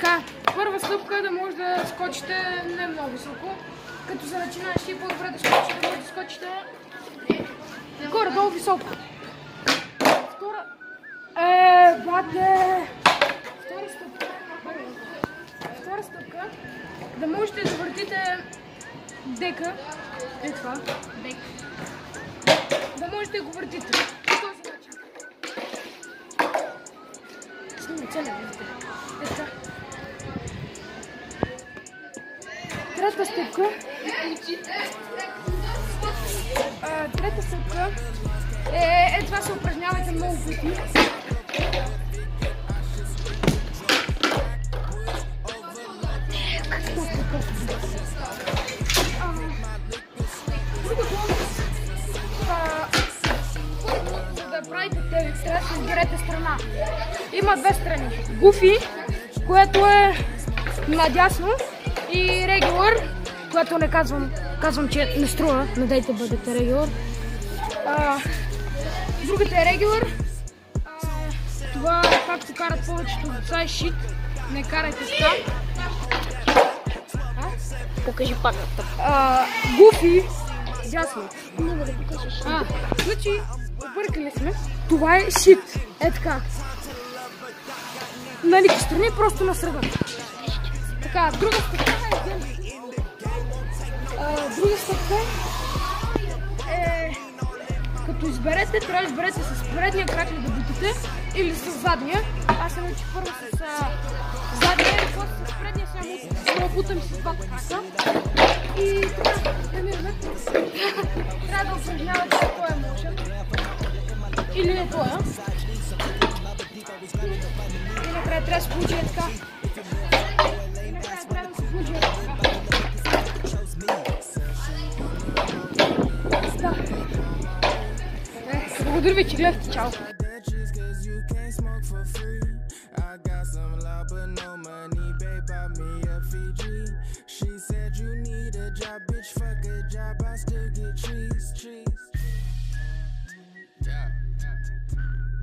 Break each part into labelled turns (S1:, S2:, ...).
S1: Така, първа стъпка е да може да скочите не много високо. Като се начинаеш и по-добре да скочите, да може да скочите горе-долу високо. Втора... Е, бате! Втора стъпка. Втора стъпка. Да можете да въртите дека. Е това. Дек. Да можете да го въртите. Този начин. Снимай целия виждате. Трета стъпка. Трета стъпка е, е това се упражнявате много пъти. Трябва да изберете страна. Има две страни. Гуфи, което е надясно и регулър, което не казвам, казвам, че не струва, дайте бъдете регулър. Другата е регулър. Това, както карат повечето деца е шит. Не карайте така. А?
S2: Покажи пак.
S1: Гуфи, дясно.
S2: Не да покажеш.
S1: А, значи, объркали сме. Това е шит. Е така. Нали, страни просто на средата. Така, друга стъпка е а, друга стъпка е като изберете, трябва да изберете с предния крак ли да бутите или с задния. Аз се научих първо с задния и после с предния само бутам с двата крака. И така, намираме. Трябва да упражнявате този мошен. Или не този. И накрая трябва да се получи е така.
S3: She said you need a job, bitch, fuck a job, I still get cheese, cheese.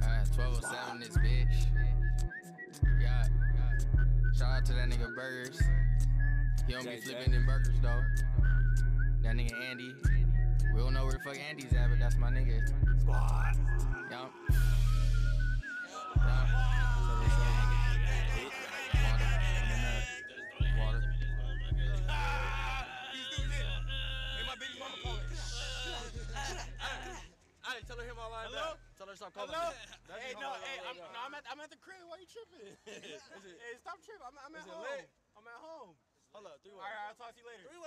S4: Uh, 1207 this bitch. Shout out to that nigga Burgers. He don't be flipping them burgers though. That nigga Andy. Fuck Andy's at, but that's my nigga. Squad. Yup. Water. Water.
S5: I tell her him all line Hello? Tell her stop calling
S6: Hello?
S5: me.
S6: Hey, no, hey, I'm, no, I'm at, I'm at the crib. Why you tripping? hey, stop tripping. I'm, I'm at home.
S5: lit?
S6: I'm at home.
S5: Hold up, three
S6: All right, I'll talk to you later.
S5: Three-way,
S6: All
S5: bro.